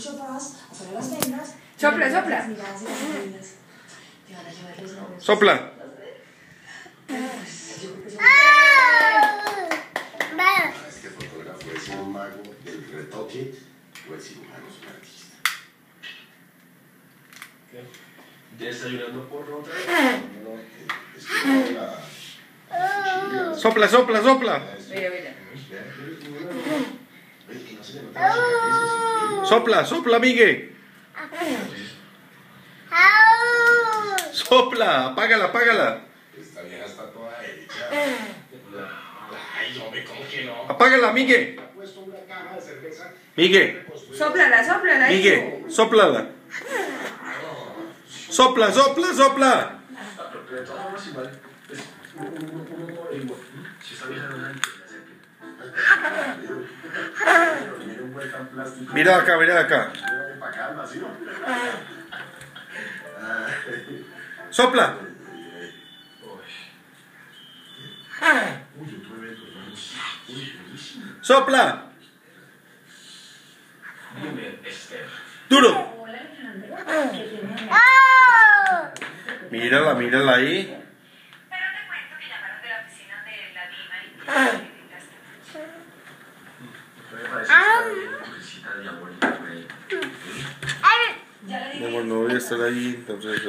Mucho paz, afuera las vendas. Sopla, sopla. mira, así como lindas. Te van a llevar los nombres. Sopla. Este fotógrafo es un mago del retoque o el cirujano es un artista. Desayunando por otra vez. No, no, es que la- Sopla, sopla, sopla. Mira, mira. Sopla, sopla, Migue. Sopla, apágala, apágala. Esta vieja está toda hecha. Ay, hombre, ¿cómo que no? Apágala, Migue. Migue, Sóplala, sóplala. Migue, soplala. Sopla, sopla, sopla. Mira acá, mira acá. Sopla. Sopla. Duro. Mírala, mírala ahí. La oficina de la Dima y diabólica, güey. Le dije. No, voy a estar ahí, entonces.